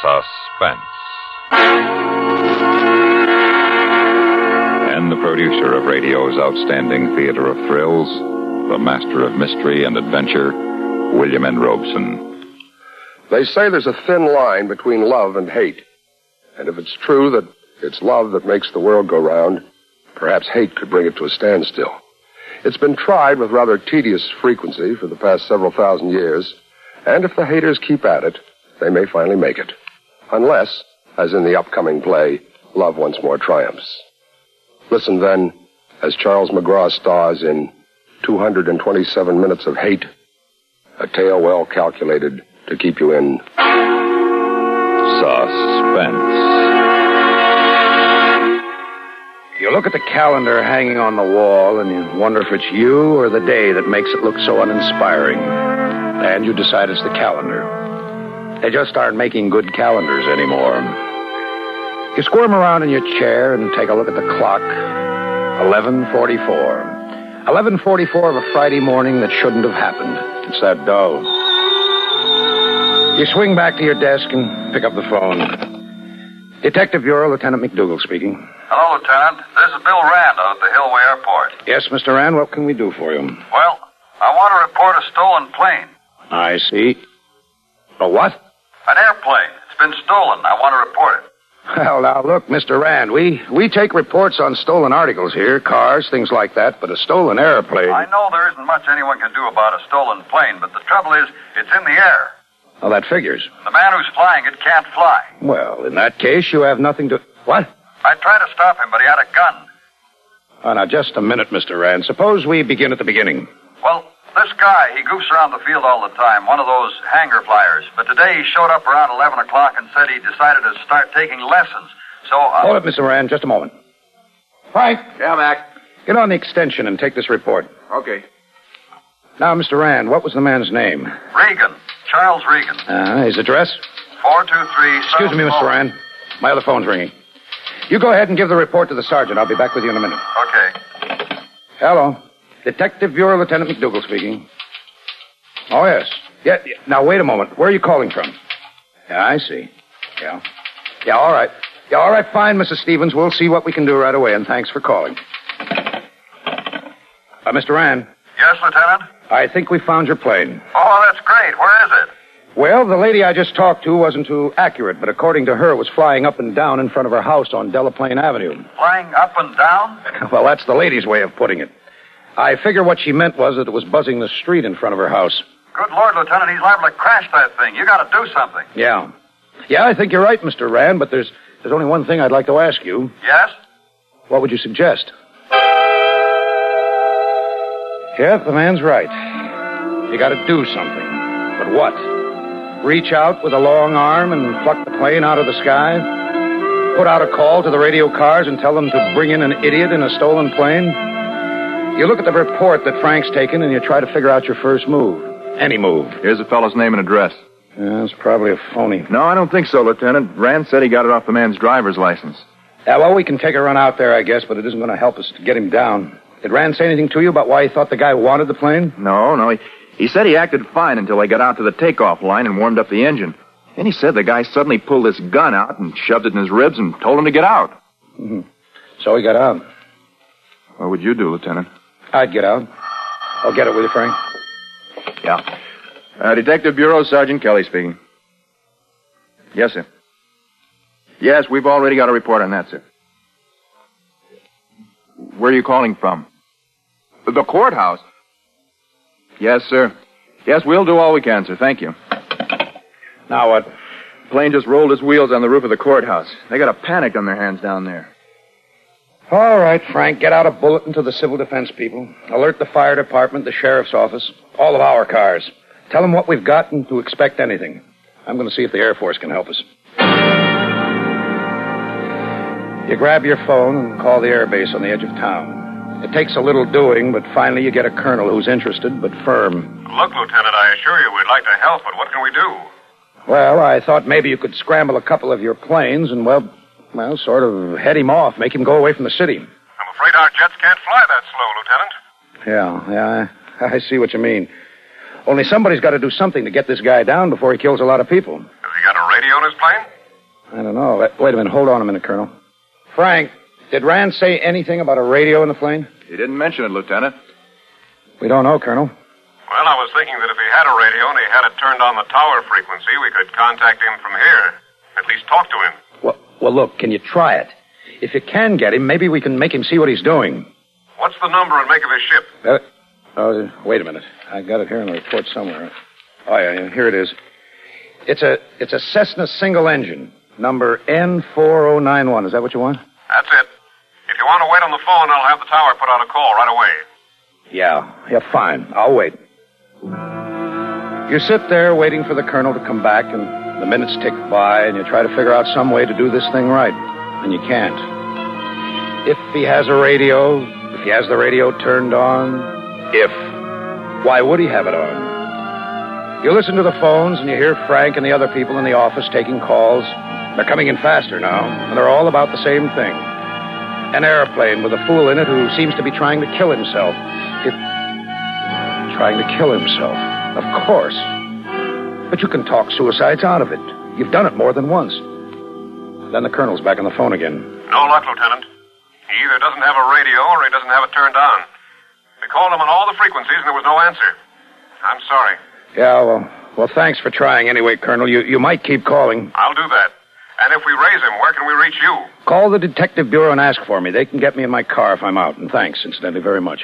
Suspense. And the producer of radio's outstanding theater of thrills, the master of mystery and adventure, William N. Robson. They say there's a thin line between love and hate. And if it's true that it's love that makes the world go round, perhaps hate could bring it to a standstill. It's been tried with rather tedious frequency for the past several thousand years, and if the haters keep at it, they may finally make it. Unless, as in the upcoming play, love once more triumphs. Listen then, as Charles McGraw stars in 227 Minutes of Hate, a tale well calculated to keep you in Suspense. You look at the calendar hanging on the wall and you wonder if it's you or the day that makes it look so uninspiring. And you decide it's the calendar. They just aren't making good calendars anymore. You squirm around in your chair and take a look at the clock. 11:44. 11:44 of a Friday morning that shouldn't have happened. It's that dull. You swing back to your desk and pick up the phone. Detective Bureau, Lieutenant McDougal speaking. Hello, Lieutenant. This is Bill Rand out at the Hillway Airport. Yes, Mr. Rand, what can we do for you? Well, I want to report a stolen plane. I see. A what? An airplane. It's been stolen. I want to report it. Well, now look, Mr. Rand, we we take reports on stolen articles here, cars, things like that, but a stolen airplane. I know there isn't much anyone can do about a stolen plane, but the trouble is, it's in the air. Well, that figures. The man who's flying it can't fly. Well, in that case, you have nothing to. What? I tried to stop him, but he had a gun. Oh, now, just a minute, Mr. Rand. Suppose we begin at the beginning. Well, this guy, he goofs around the field all the time, one of those hangar flyers. But today he showed up around 11 o'clock and said he decided to start taking lessons. So, uh, Hold it, Mr. Rand, just a moment. Frank, Yeah, Mac. get on the extension and take this report. Okay. Now, Mr. Rand, what was the man's name? Regan. Charles Regan. Uh, his address? 423 Excuse me, Mr. Rand. My other phone's ringing. You go ahead and give the report to the sergeant. I'll be back with you in a minute. Okay. Hello. Detective Bureau Lieutenant McDougal speaking. Oh, yes. Yeah, yeah. Now, wait a moment. Where are you calling from? Yeah, I see. Yeah. Yeah, all right. Yeah, all right, fine, Mrs. Stevens. We'll see what we can do right away, and thanks for calling. Uh, Mr. Rand, Yes, Lieutenant? I think we found your plane. Oh, that's great. Where is it? Well, the lady I just talked to wasn't too accurate, but according to her, it was flying up and down in front of her house on Delaplane Avenue. Flying up and down? Well, that's the lady's way of putting it. I figure what she meant was that it was buzzing the street in front of her house. Good Lord, Lieutenant, he's liable to crash that thing. You got to do something. Yeah. Yeah, I think you're right, Mr. Rand, but there's there's only one thing I'd like to ask you. Yes? What would you suggest? Yeah, the man's right. You got to do something. But what? Reach out with a long arm and pluck the plane out of the sky? Put out a call to the radio cars and tell them to bring in an idiot in a stolen plane? You look at the report that Frank's taken and you try to figure out your first move. Any move. Here's the fellow's name and address. Yeah, it's probably a phony. No, I don't think so, Lieutenant. Rand said he got it off the man's driver's license. Yeah, well, we can take a run out there, I guess, but it isn't going to help us to get him down. Did Rand say anything to you about why he thought the guy wanted the plane? No, no, he, he said he acted fine until they got out to the takeoff line and warmed up the engine. Then he said the guy suddenly pulled this gun out and shoved it in his ribs and told him to get out. Mm-hmm. So he got out. What would you do, Lieutenant? I'd get out. I'll get it with you, Frank. Yeah. Uh, Detective Bureau Sergeant Kelly speaking. Yes, sir. Yes, we've already got a report on that, sir. Where are you calling from? The courthouse. Yes, sir. Yes, we'll do all we can, sir. Thank you. Now what? Plane just rolled his wheels on the roof of the courthouse. They got a panic on their hands down there. All right, Frank, get out a bulletin to the civil defense people. Alert the fire department, the sheriff's office, all of our cars. Tell them what we've got and to expect anything. I'm going to see if the Air Force can help us. You grab your phone and call the air base on the edge of town. It takes a little doing, but finally you get a colonel who's interested but firm. Look, Lieutenant, I assure you we'd like to help, but what can we do? Well, I thought maybe you could scramble a couple of your planes and, well, well, sort of head him off, make him go away from the city. I'm afraid our jets can't fly that slow, Lieutenant. Yeah, yeah, I, I see what you mean. Only somebody's got to do something to get this guy down before he kills a lot of people. Has he got a radio in his plane? I don't know. Wait- Wait a minute. Hold on a minute, Colonel. Frank, did Rand say anything about a radio in the plane? He didn't mention it, Lieutenant. We don't know, Colonel. Well, I was thinking that if he had a radio and he had it turned on the tower frequency, we could contact him from here. At least talk to him. Well, look, can you try it? If you can get him, maybe we can make him see what he's doing. What's the number and make of his ship? Uh, oh, wait a minute. I got it here in the report somewhere. Oh, yeah, yeah, here it is. It's a it's a Cessna single engine, number N4091. Is that what you want? That's it. If you want to wait on the phone, I'll have the tower put out a call right away. Yeah, yeah, fine. I'll wait. You sit there waiting for the colonel to come back, and the minutes tick by, and you try to figure out some way to do this thing right, and you can't. If he has a radio, if he has the radio turned on, if, why would he have it on? You listen to the phones, and you hear Frank and the other people in the office taking calls. They're coming in faster now, and they're all about the same thing. An airplane with a fool in it who seems to be trying to kill himself. If trying to kill himself, of course. But you can talk suicides out of it. You've done it more than once. Then the colonel's back on the phone again. No luck, Lieutenant. He either doesn't have a radio or he doesn't have it turned on. We called him on all the frequencies and there was no answer. I'm sorry. Yeah, well, well, thanks for trying anyway, Colonel. You you might keep calling. I'll do that. And if we raise him, where can we reach you? Call the detective bureau and ask for me. They can get me in my car if I'm out. And thanks, incidentally, very much.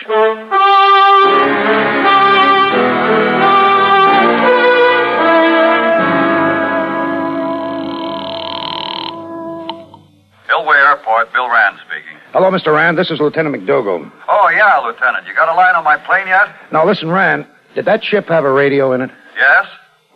Airport, Bill Rand speaking. Hello, Mr. Rand. This is Lieutenant McDougal. Oh, yeah, Lieutenant. You got a line on my plane yet? Now, listen, Rand. Did that ship have a radio in it? Yes?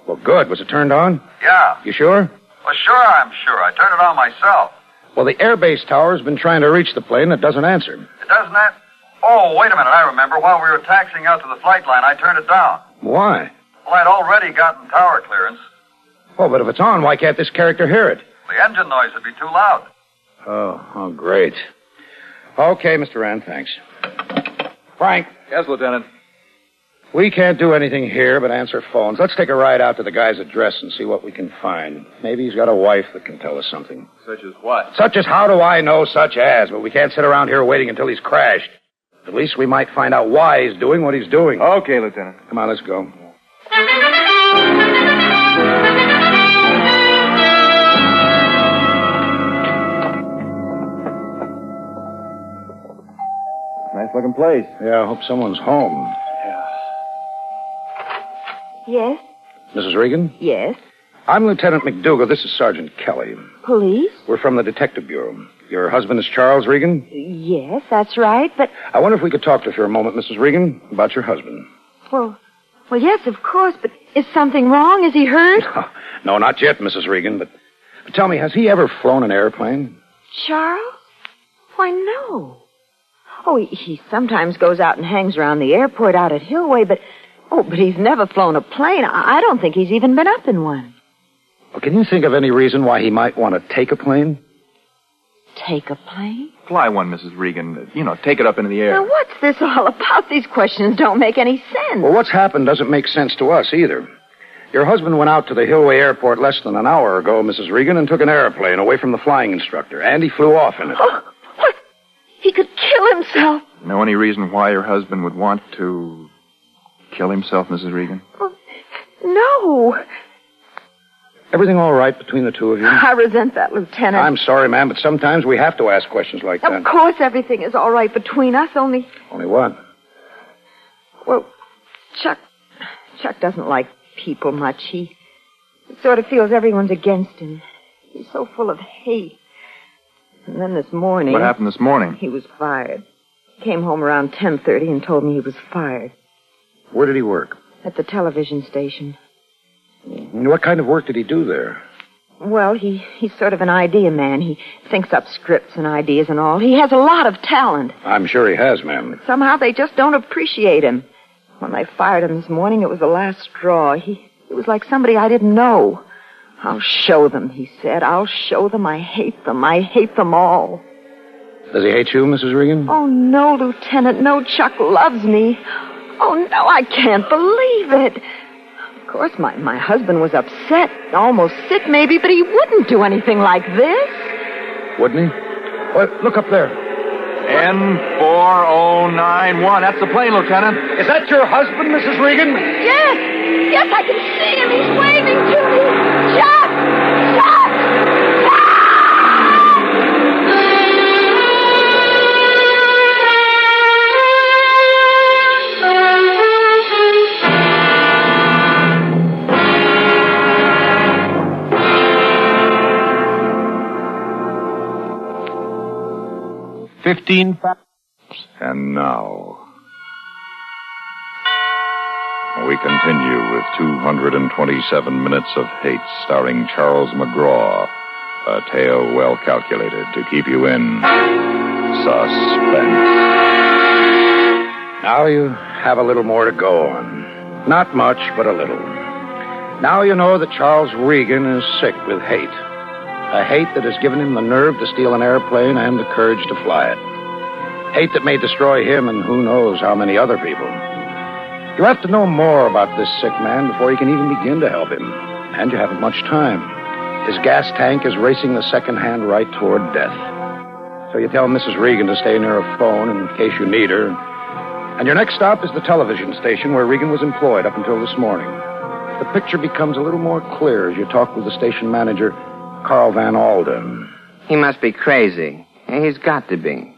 Well, good. Was it turned on? Yeah. You sure? Well, sure, I'm sure. I turned it on myself. Well, the airbase tower's been trying to reach the plane. It doesn't answer. It doesn't answer? Oh, wait a minute. I remember. While we were taxiing out to the flight line, I turned it down. Why? Well, I'd already gotten tower clearance. Oh, but if it's on, why can't this character hear it? The engine noise would be too loud. Oh, oh, great. Okay, Mr. Rand, thanks. Frank, Yes, Lieutenant. we can't do anything here but answer phones. Let's take a ride out to the guy's address and see what we can find. Maybe he's got a wife that can tell us something. Such as what? Such as how do I know such as, but we can't sit around here waiting until he's crashed. At least we might find out why he's doing what he's doing. Okay, Lieutenant. Come on, let's go. Nice looking place. Yeah, I hope someone's home. Yes, Mrs. Regan? yes. I'm Lieutenant McDougal. This is Sergeant Kelly. Police? We're from the Detective Bureau. Your husband is Charles Regan? Yes, that's right. But, I wonder if we could talk to you for a moment, Mrs. Regan, about your husband. well, well, yes, of course. But is something wrong? Is he hurt? no, not yet, Mrs. Regan, but, but tell me, has he ever flown an airplane? Charles? Why, no. Oh, he, he sometimes goes out and hangs around the airport out at Hillway, but, oh, but he's never flown a plane. I, I don't think he's even been up in one. Well, can you think of any reason why he might want to take a plane? Take a plane? Fly one, Mrs. Regan. You know, take it up into the air. Now, what's this all about? These questions don't make any sense. Well, what's happened doesn't make sense to us either. Your husband went out to the Hillway Airport less than an hour ago, Mrs. Regan, and took an airplane away from the flying instructor, and he flew off in it. Oh, what? He could kill himself. Know any reason why your husband would want to kill himself, Mrs. Regan? No. Everything all right between the two of you? I resent that, Lieutenant. I'm sorry, ma'am, but sometimes we have to ask questions like Of that. Of course, everything is all right between us, only, Only what? well, Chuck, Chuck doesn't like people much. He sort of feels everyone's against him. He's so full of hate. And then this morning. What happened this morning? He was fired. Came home around 10.30 and told me he was fired Where did he work? at the television station. And What kind of work did he do there? Well, he, he's sort of an idea man. He thinks up scripts and ideas and all. He has a lot of talent. I'm sure he has, ma'am. Somehow they just don't appreciate him. When they fired him this morning, it was the last straw. He, it was like somebody I didn't know. I'll show them, he said. I'll show them I hate them. I hate them all. Does he hate you, Mrs. Regan? Oh, no, Lieutenant. No, Chuck loves me. Oh, no, I can't believe it. Of course, my, my husband was upset, almost sick maybe, but he wouldn't do anything like this. Wouldn't he? Well, look up there. N4091. That's the plane, Lieutenant. Is that your husband, Mrs. Regan? Yes, yes, I can see him. He's waving to me. Fifteen And now. We continue with 227 minutes of hate starring Charles McGraw. A tale well calculated to keep you in suspense. Now you have a little more to go on. Not much, but a little. Now you know that Charles Regan is sick with hate. A hate that has given him the nerve to steal an airplane and the courage to fly it. Hate that may destroy him and who knows how many other people. You have to know more about this sick man before you can even begin to help him. And you haven't much time. His gas tank is racing the second hand right toward death. So you tell Mrs. Regan to stay near a phone in case you need her. And your next stop is the television station where Regan was employed up until this morning. The picture becomes a little more clear as you talk with the station manager, Carl Van Alden. He must be crazy. He's got to be.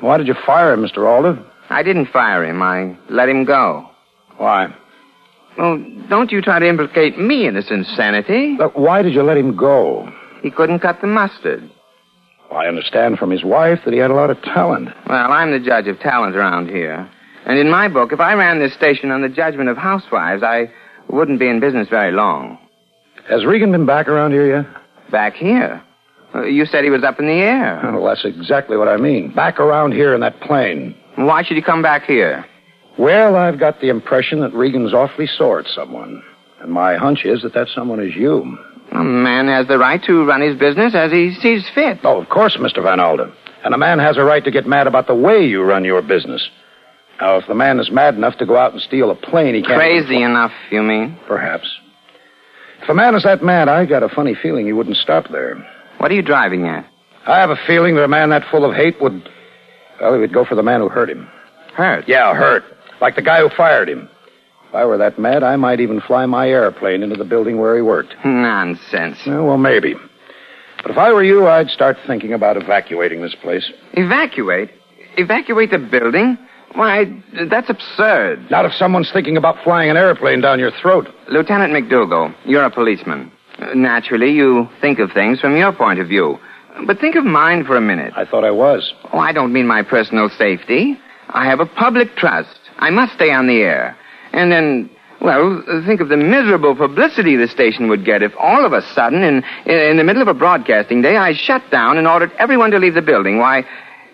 Why did you fire him, Mr. Alden? I didn't fire him. I let him go. Why? Well, don't you try to implicate me in this insanity. But why did you let him go? He couldn't cut the mustard. Well, I understand from his wife that he had a lot of talent. Well, I'm the judge of talent around here. And in my book, if I ran this station on the judgment of housewives, I wouldn't be in business very long. Has Regan been back around here yet? Back here. You said he was up in the air. Well, that's exactly what I mean. Back around here in that plane. Why should he come back here? Well, I've got the impression that Regan's awfully sore at someone. And my hunch is that that someone is you. A man has the right to run his business as he sees fit. Oh, of course, Mr. Van Alden. And a man has a right to get mad about the way you run your business. Now, if the man is mad enough to go out and steal a plane, he can't. Crazy enough, you mean? Perhaps. If a man is that mad, I got a funny feeling he wouldn't stop there. What are you driving at? I have a feeling that a man that full of hate would. Well, he would go for the man who hurt him. Hurt. Yeah, hurt. Like the guy who fired him. If I were that mad, I might even fly my airplane into the building where he worked. Nonsense. Yeah, well, maybe. But if I were you, I'd start thinking about evacuating this place. Evacuate? Evacuate the building? Why, that's absurd. Not if someone's thinking about flying an airplane down your throat. Lieutenant McDougal, you're a policeman. Naturally, you think of things from your point of view. But think of mine for a minute. I thought I was. Oh, I don't mean my personal safety. I have a public trust. I must stay on the air. And then, well, think of the miserable publicity the station would get if all of a sudden, in, in the middle of a broadcasting day, I shut down and ordered everyone to leave the building. Why,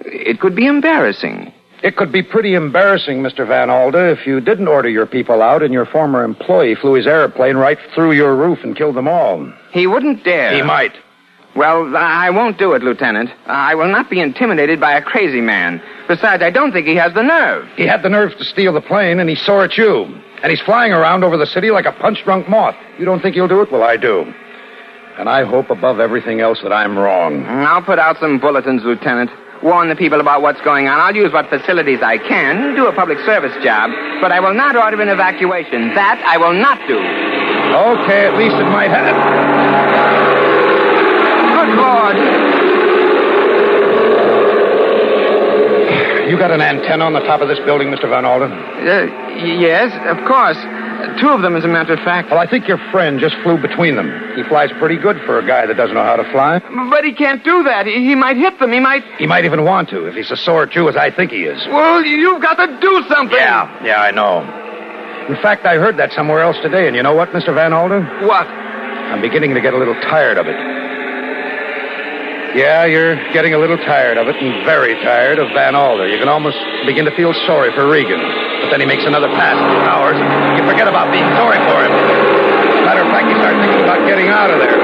it could be embarrassing. It could be pretty embarrassing, Mr. Van Alden, if you didn't order your people out and your former employee flew his airplane right through your roof and killed them all. He wouldn't dare. He might. Well, I won't do it, Lieutenant. I will not be intimidated by a crazy man. Besides, I don't think he has the nerve. He had the nerve to steal the plane, and he sore at you. And he's flying around over the city like a punch-drunk moth. You don't think he'll do it? Well, I do. And I hope above everything else that I'm wrong. I'll put out some bulletins, Lieutenant. Warn the people about what's going on. I'll use what facilities I can, do a public service job, but I will not order an evacuation. That I will not do. Okay, at least it might have. Good Lord. You got an antenna on the top of this building, Mr. Van Alden? Uh, yes, of course. Two of them, as a matter of fact. Well, I think your friend just flew between them. He flies pretty good for a guy that doesn't know how to fly. But he can't do that. He he might hit them. He might. He might even want to if he's as sore you as I think he is. Well, you've got to do something. Yeah, yeah, I know. In fact, I heard that somewhere else today, and you know what, Mr. Van Alden? What? I'm beginning to get a little tired of it. Yeah, you're getting a little tired of it, and very tired of Van Alden. You can almost begin to feel sorry for Regan. But then he makes another pass in two hours, and you forget about being sorry for him. Matter of fact, you start thinking about getting out of there.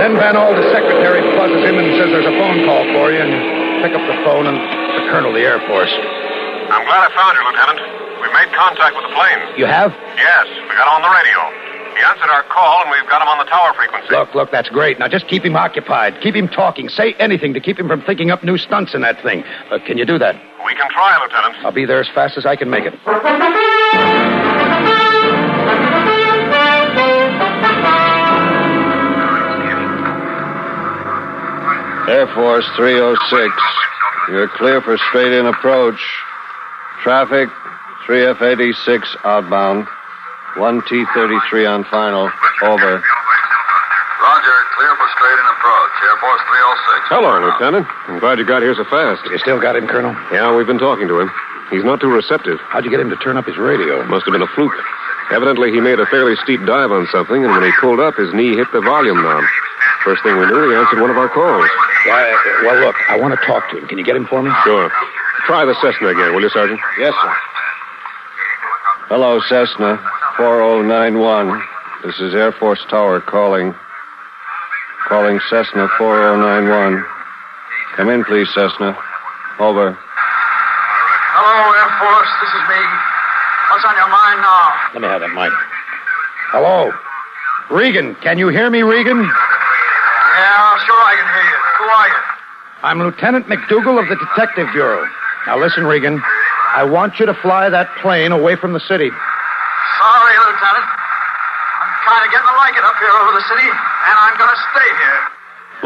Then Van Alden's secretary buzzes him and says there's a phone call for you, and you pick up the phone, and the colonel of the Air Force. I'm glad I found you, Lieutenant. We made contact with the plane. You have? Yes, we got on the radio. He answered our call, and we've got him on the tower frequency. Look, look, that's great. Now just keep him occupied. Keep him talking. Say anything to keep him from thinking up new stunts in that thing. Uh, can you do that? We can try, Lieutenant. I'll be there as fast as I can make it. Air Force 306. You're clear for straight in approach. Traffic 3F86 outbound. 1T33 on final. Over. Roger, clear for straight in approach. Air Force 306. Hello, Lieutenant. I'm glad you got here so fast. You still got him, Colonel? Yeah, we've been talking to him. He's not too receptive. How'd you get him to turn up his radio? Must have been a fluke. Evidently, he made a fairly steep dive on something, and when he pulled up, his knee hit the volume knob. First thing we knew, he answered one of our calls. Why, uh, well, look, I want to talk to him. Can you get him for me? Sure. Try the Cessna again, will you, Sergeant? Yes, sir. Hello, Cessna 4091. This is Air Force Tower calling. Calling Cessna 4091. Come in, please, Cessna. Over. Hello, Air Force. This is me. What's on your mind now? Let me have that mic. Hello? Regan, can you hear me, Regan? Yeah, sure I can hear you. Who are you? I'm Lieutenant McDougal of the Detective Bureau. Now listen, Regan. I want you to fly that plane away from the city. Sorry, Lieutenant. I'm kind of getting to like it up here over the city, and I'm going to stay here.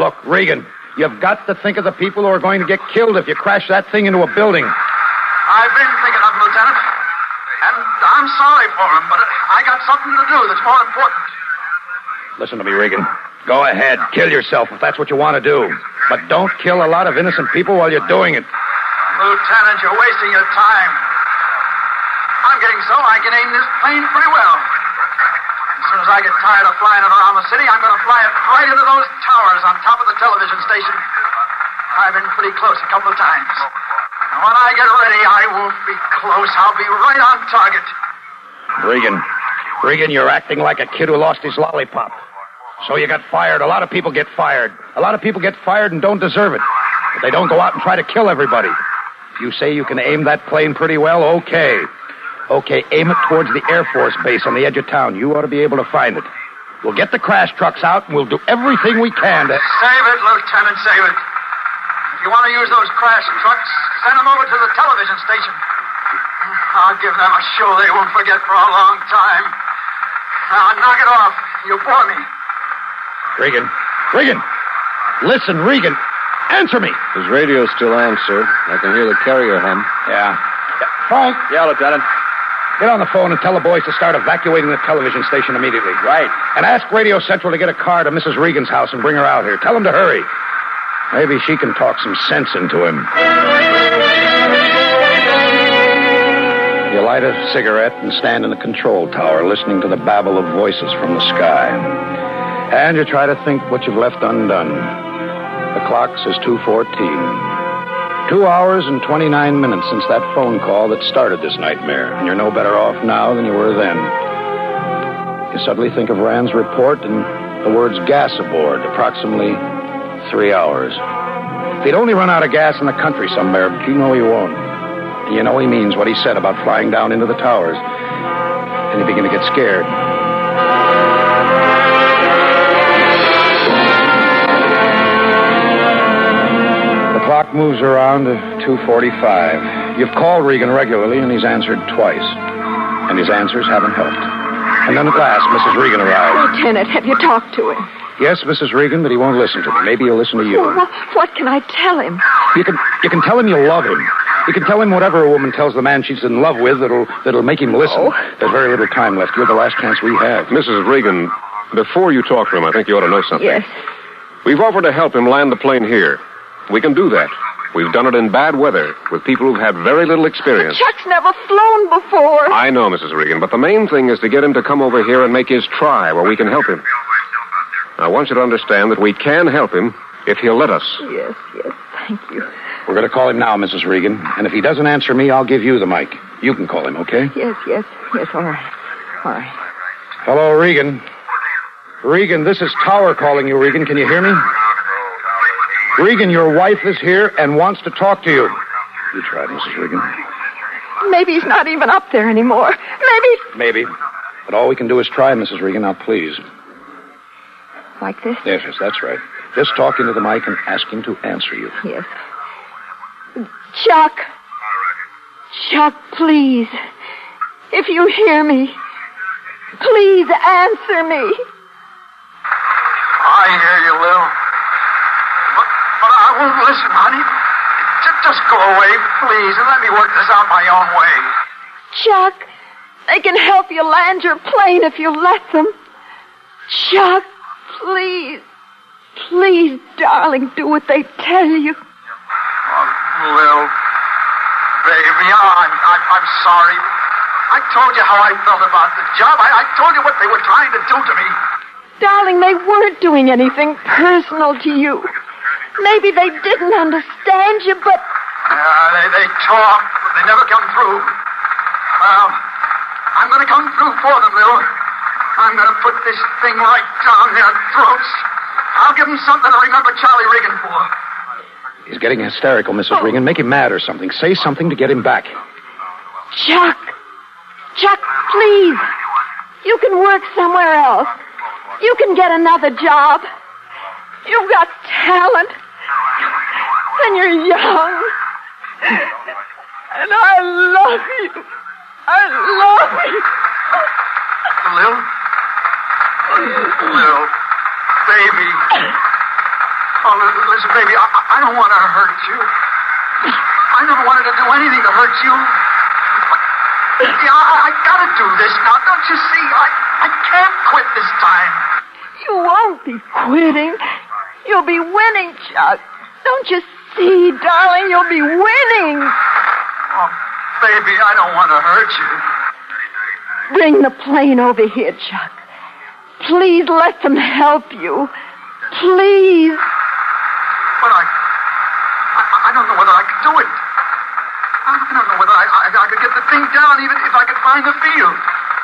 Look, Regan, you've got to think of the people who are going to get killed if you crash that thing into a building. I've been thinking of them, Lieutenant. And I'm sorry for them, but I got something to do that's more important. Listen to me, Regan. Go ahead, kill yourself if that's what you want to do. But don't kill a lot of innocent people while you're doing it. Lieutenant, you're wasting your time. I'm getting so I can aim this plane pretty well. As soon as I get tired of flying it around the city, I'm going to fly it right into those towers on top of the television station. I've been pretty close a couple of times. And when I get ready, I won't be close. I'll be right on target. Regan, Regan, you're acting like a kid who lost his lollipop. So you got fired. A lot of people get fired. A lot of people get fired and don't deserve it. But they don't go out and try to kill everybody. If you say you can aim that plane pretty well, okay. Okay, aim it towards the Air Force base on the edge of town. You ought to be able to find it. We'll get the crash trucks out and we'll do everything we can to. Save it, Lieutenant, save it. If you want to use those crash trucks, send them over to the television station. I'll give them a show they won't forget for a long time. Now, knock it off. You bore me. Regan. Regan! Listen, Regan. Answer me. His radio's still on, sir. I can hear the carrier hum. Yeah. Frank, Yeah, Lieutenant. Get on the phone and tell the boys to start evacuating the television station immediately. Right. And ask Radio Central to get a car to Mrs. Regan's house and bring her out here. Tell them to hurry. Maybe she can talk some sense into him. You light a cigarette and stand in the control tower listening to the babble of voices from the sky. And you try to think what you've left undone. The clock says 2.14. Two hours and 29 minutes since that phone call that started this nightmare, and you're no better off now than you were then. You suddenly think of Rand's report and the words gas aboard, approximately three hours. If he'd only run out of gas in the country somewhere, but you know he won't. You know he means what he said about flying down into the towers. And you begin to get scared. Clock moves around to 2.45. You've called Regan regularly, and he's answered twice. And his answers haven't helped. And then at last, Mrs. Regan arrives. Oh, Lieutenant, have you talked to him? Yes, Mrs. Regan, but he won't listen to me. Maybe he'll listen to you. Well, what can I tell him? You can you can tell him you love him. You can tell him whatever a woman tells the man she's in love with that'll that'll make him listen. Oh. There's very little time left. You're the last chance we have. Mrs. Regan, before you talk to him, I think you ought to know something. Yes. We've offered to help him land the plane here. We can do that. We've done it in bad weather with people who've had very little experience. Chuck's never flown before. I know, Mrs. Regan, but the main thing is to get him to come over here and make his try where we can help him. I want you to understand that we can help him if he'll let us. Yes, yes, thank you. We're going to call him now, Mrs. Regan. And if he doesn't answer me, I'll give you the mic. You can call him, okay? Yes, yes, yes, all right. All right. Hello, Regan. Regan, this is Tower calling you, Regan. Can you hear me? Regan, your wife is here and wants to talk to you. You tried, Mrs. Regan. Maybe he's not even up there anymore. Maybe. Maybe. But all we can do is try, Mrs. Regan. Now, please. Like this? Yes, yes, that's right. Just talk into the mic and ask him to answer you. Yes. Chuck. Chuck, please. If you hear me, please answer me. I hear you, Lil. But, but won't listen, honey. Just, just go away, please, and let me work this out my own way. Chuck, they can help you land your plane if you let them. Chuck, please. Please, darling, do what they tell you. Oh, Lil, baby, I'm, I'm, I'm sorry. I told you how I felt about the job. I, I told you what they were trying to do to me. Darling, they weren't doing anything personal to you. Maybe they didn't understand you, but Uh, they, they talk, but they never come through. Well, I'm going to come through for them, Lil. I'm going to put this thing right down their throats. I'll give them something to remember Charlie Regan for. He's getting hysterical, Mrs. Regan. Make him mad or something. Say something to get him back. Chuck. Chuck, please. You can work somewhere else. You can get another job. You've got talent. And you're young. And I love you. I love you. Lil? Lil, baby. Oh, listen, baby, I, I don't want to hurt you. I never wanted to do anything to hurt you. Yeah, I, I gotta do this now. Don't you see? I, I can't quit this time. You won't be quitting. You'll be winning, Chuck. Don't you see, darling? You'll be winning. Oh, baby, I don't want to hurt you. Bring the plane over here, Chuck. Please let them help you. Please. But I, I, I don't know whether I could do it. I don't know whether I, I, I could get the thing down even if I could find the field.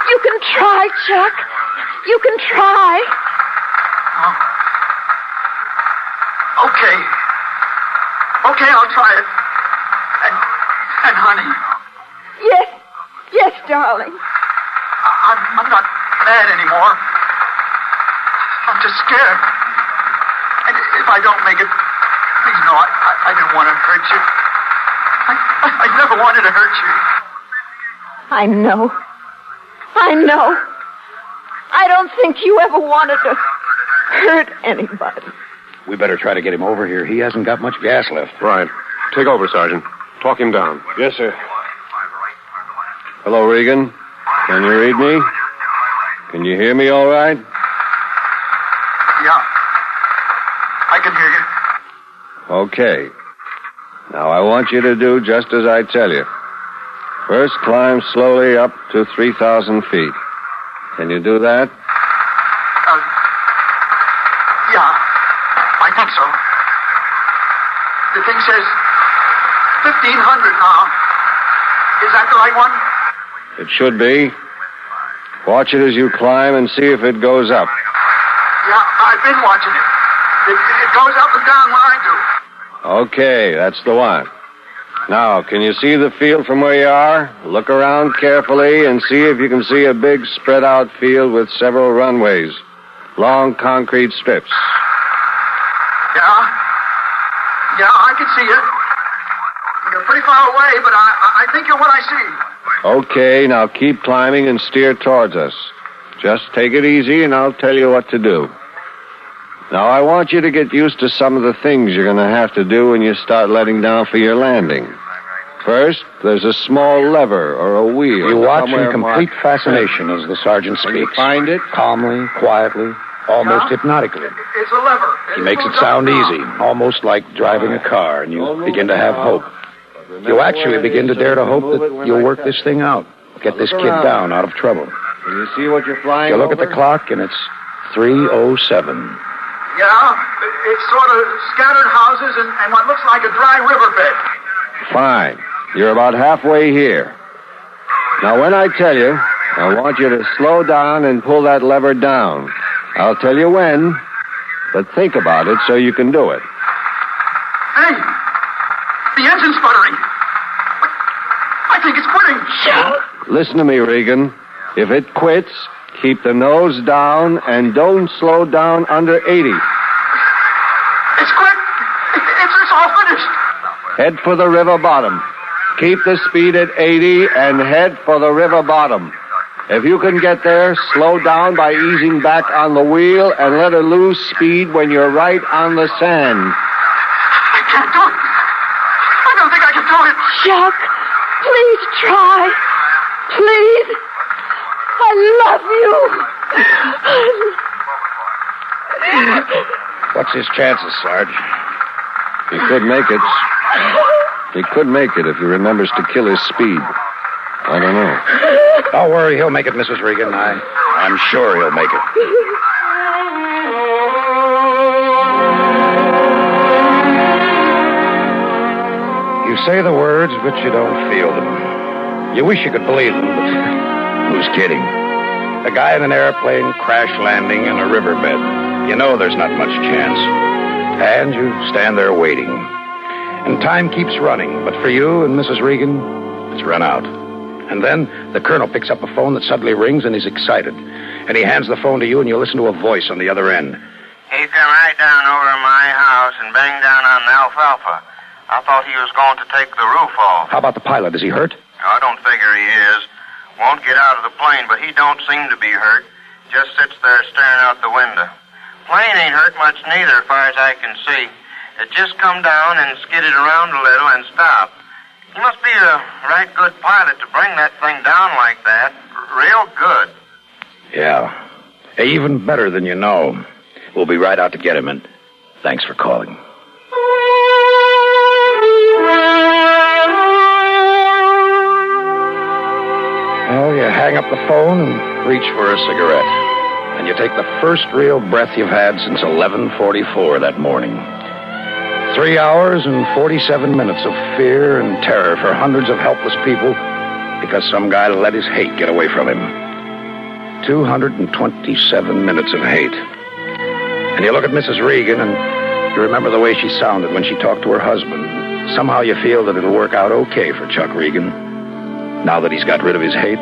You can try, Chuck. You can try. Oh. Okay. Okay, I'll try it. And, and honey, Yes. Yes, darling. I- I'm, I'm not mad anymore. I'm just scared. And if I don't make it, please know I, I, I didn't want to hurt you. I, I, I never wanted to hurt you. I know. I know. I don't think you ever wanted to hurt anybody. We better try to get him over here. He hasn't got much gas left. Right. Take over, Sergeant. Talk him down. Yes, sir. Hello, Regan. Can you read me? Can you hear me all right? Yeah. I can hear you. Okay. Now, I want you to do just as I tell you. First, climb slowly up to 3,000 feet. Can you do that? Uh, yeah, I think so. The thing says 1,500 now. Is that the right one? It should be. Watch it as you climb and see if it goes up. Yeah, I've been watching it. It, it goes up and down when I do. Okay, that's the one. Now, can you see the field from where you are? Look around carefully and see if you can see a big spread out field with several runways. Long concrete strips. Yeah? Yeah, I can see it. You're pretty far away, but I, I- I think you're what I see. Okay, now keep climbing and steer towards us. Just take it easy and I'll tell you what to do. Now, I want you to get used to some of the things you're going to have to do when you start letting down for your landing. First, there's a small lever or a wheel. You watch in complete marked- fascination as the sergeant When you speaks. find it, Calmly, quietly, almost hypnotically. It's a lever. He makes it sound easy, almost like driving a car, and you begin to have hope. You actually begin to dare to hope that you'll work this thing out. Get this kid down out of trouble. Can you see what you're flying You look at the clock, and it's 307. Yeah, it's sort of scattered houses and, and what looks like a dry riverbed. Fine. You're about halfway here. Now, when I tell you, I want you to slow down and pull that lever down. I'll tell you when, but think about it so you can do it. Hey, the engine's sputtering. What? I think it's quitting. Listen to me, Regan. If it quits, keep the nose down and don't slow down under 80. It's quit. It's, it's all finished. Head for the river bottom. Keep the speed at 80 and head for the river bottom. If you can get there, slow down by easing back on the wheel and let her lose speed when you're right on the sand. I can't do it. I don't think I can do it. Chuck, please try. Please. I love you. What's his chances, Sarge? He could make it. He could make it if he remembers to kill his speed. I don't know. Don't worry, he'll make it, Mrs. Regan. I, I'm sure he'll make it. You say the words, but you don't feel them. You wish you could believe them, but who's kidding? A guy in an airplane crash landing in a riverbed. You know there's not much chance. And you stand there waiting. And time keeps running, but for you and Mrs. Regan, it's run out. And then the colonel picks up a phone that suddenly rings and he's excited. And he hands the phone to you and you listen to a voice on the other end. He come right down over to my house and banged down on the alfalfa. I thought he was going to take the roof off. How about the pilot? Is he hurt? I don't figure he is. Won't get out of the plane, but he don't seem to be hurt. Just sits there staring out the window. Plane ain't hurt much neither, as far as I can see. It just come down and skidded around a little and stopped. He must be a right good pilot to bring that thing down like that. Real good. Yeah. Even better than you know. We'll be right out to get him, and thanks for calling. Well, you hang up the phone and reach for a cigarette. And you take the first real breath you've had since 1144 that morning. Three hours and 47 minutes of fear and terror for hundreds of helpless people because some guy let his hate get away from him. 227 minutes of hate. And you look at Mrs. Regan and you remember the way she sounded when she talked to her husband. Somehow you feel that it'll work out okay for Chuck Regan. Now that he's got rid of his hate,